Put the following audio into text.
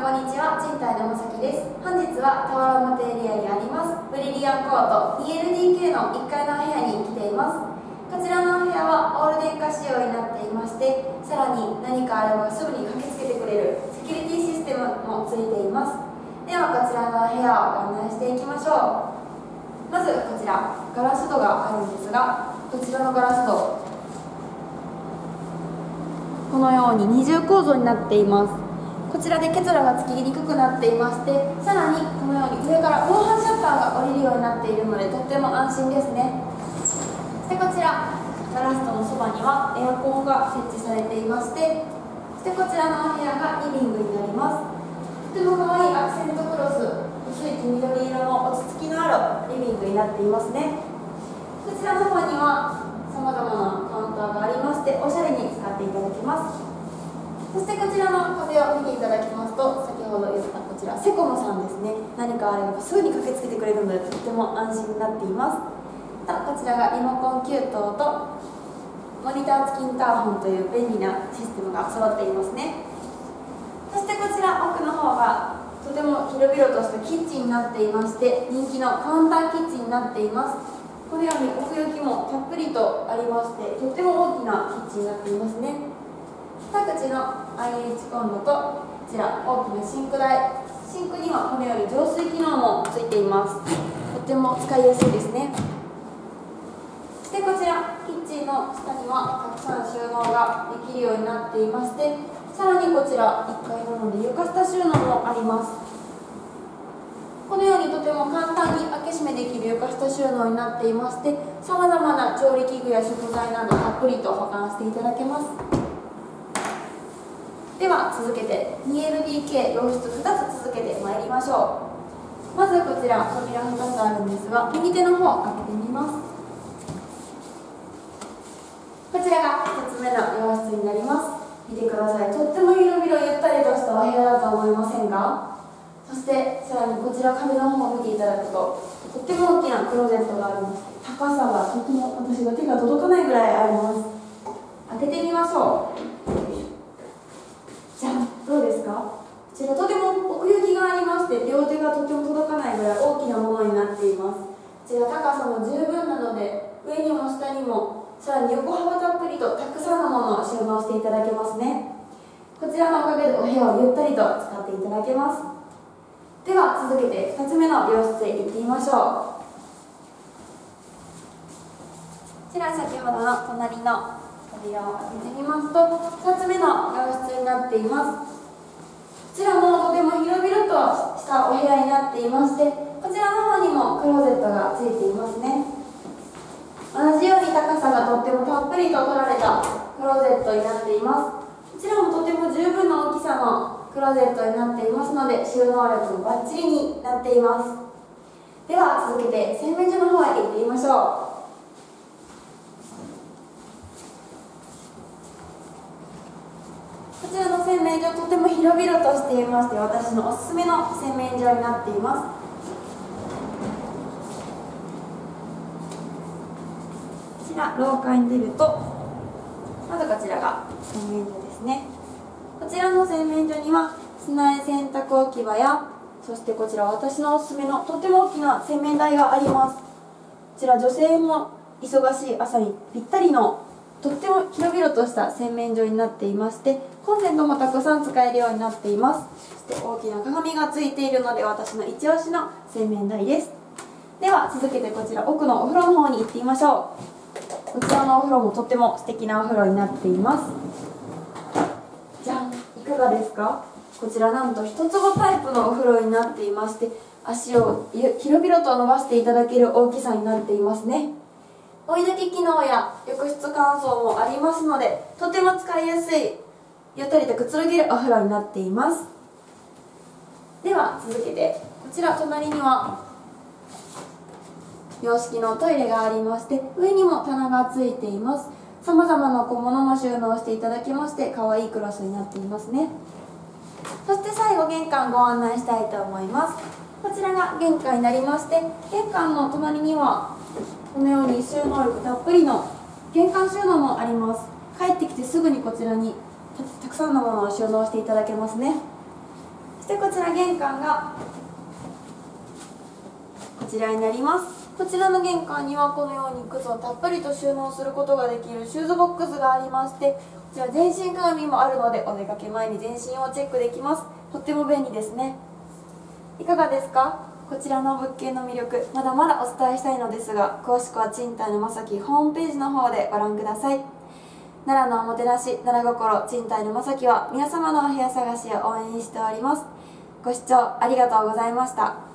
こんにちは。賃貸のまさきです。本日はタワーマテリアにありますブリリアンコート 2LDK の1階のお部屋に来ています。こちらのお部屋はオール電化仕様になっていましてさらに何かあればすぐに駆けつけてくれるセキュリティシステムもついています。ではこちらのお部屋をご案内していきましょう。まずこちらガラス戸があるんですがこちらのガラス戸。このように二重構造になっています。こちらで結露がつきにくくなっていましてさらにこのように上から防犯シャッターが降りるようになっているのでとっても安心ですね。そしてこちらガラス戸のそばにはエアコンが設置されていましてそしてこちらのお部屋がリビングになります。とても可愛いアクセントクロス薄い黄緑色の落ち着きのあるリビングになっていますね。こちらの方にはさまざまなカウンターがありましておしゃれに使っていただけます。そしてこちらの壁を見ていただきますと先ほど言ったこちらセコムさんですね。何かあればすぐに駆けつけてくれるのでとっても安心になっています。こちらがリモコン給湯とモニター付きインターホンという便利なシステムが揃っていますね。そしてこちら奥の方がとても広々としたキッチンになっていまして人気のカウンターキッチンになっています。このように奥行きもたっぷりとありましてとても大きなキッチンになっていますね。二口の IH コンロとこちら大きなシンク台シンクにはこのように浄水機能もついています。とても使いやすいですね。そしてこちらキッチンの下にはたくさん収納ができるようになっていましてさらにこちら1階なので床下収納もあります。このようにとても簡単に開け閉めできる床下収納になっていましてさまざまな調理器具や食材などたっぷりと保管していただけます。では続けて 2LDK 洋室2つ続けてまいりましょう。まずこちら扉2つあるんですが右手の方開けてみます。こちらが1つ目の洋室になります。見てください。とっても広々ゆったりとしたお部屋だと思いませんかそしてさらにこちら壁の方を見ていただくととっても大きなクローゼットがあります。高さがとても私が手が届かないぐらいあります。開けてみましょう。か？こちらとても奥行きがありまして両手がとても届かないぐらい大きなものになっています。こちら高さも十分なので上にも下にもさらに横幅たっぷりとたくさんのものを収納していただけますね。こちらのおかげでお部屋をゆったりと使っていただけます。では続けて2つ目の病室へ行ってみましょう。こちら先ほどの隣の扉を開けてみますと2つ目の病室になっています。ちらもとても広々としたお部屋になっていましてこちらの方にもクローゼットがついていますね。同じように高さがとってもたっぷりと取られたクローゼットになっています。こちらもとても十分な大きさのクローゼットになっていますので収納力もバッチリになっています。では続けて洗面所の方へ行ってみましょう。こちらの洗面所とても広々としていまして私のおすすめの洗面所になっています。こちら廊下に出るとまずこちらが洗面所ですね。こちらの洗面所には砂絵洗濯置き場やそしてこちら私のおすすめのとても大きな洗面台があります。こちら女性も忙しい朝にぴったりのとっても広々とした洗面所になっていましてコンセントもたくさん使えるようになっています。そして大きな鏡がついているので私の一押しの洗面台です。では続けてこちら奥のお風呂の方に行ってみましょう。こちらのお風呂もとっても素敵なお風呂になっています。じゃんいかがですか？こちらなんと一坪タイプのお風呂になっていまして足を広々と伸ばしていただける大きさになっていますね。追い抜き機能や浴室乾燥もありますのでとても使いやすいゆったりとくつろげるお風呂になっています。では続けてこちら隣には洋式のトイレがありまして上にも棚がついています。さまざまな小物も収納していただきまして可愛いクロスになっていますね。そして最後玄関ご案内したいと思います。こちらが玄関になりまして玄関の隣にはこのように収納力たっぷりの玄関収納もあります。帰ってきてすぐにこちらにたくさんのものを収納していただけますね。そしでこちら玄関がこちらになります。こちらの玄関にはこのように靴をたっぷりと収納することができるシューズボックスがありましてこちら全身鏡もあるのでお出かけ前に全身をチェックできます。とっても便利ですね。いかがですか？こちらの物件の魅力まだまだお伝えしたいのですが詳しくは賃貸のまさきホームページの方でご覧ください。奈良のおもてなし奈良心賃貸のまさきは皆様のお部屋探しを応援しております。ご視聴ありがとうございました。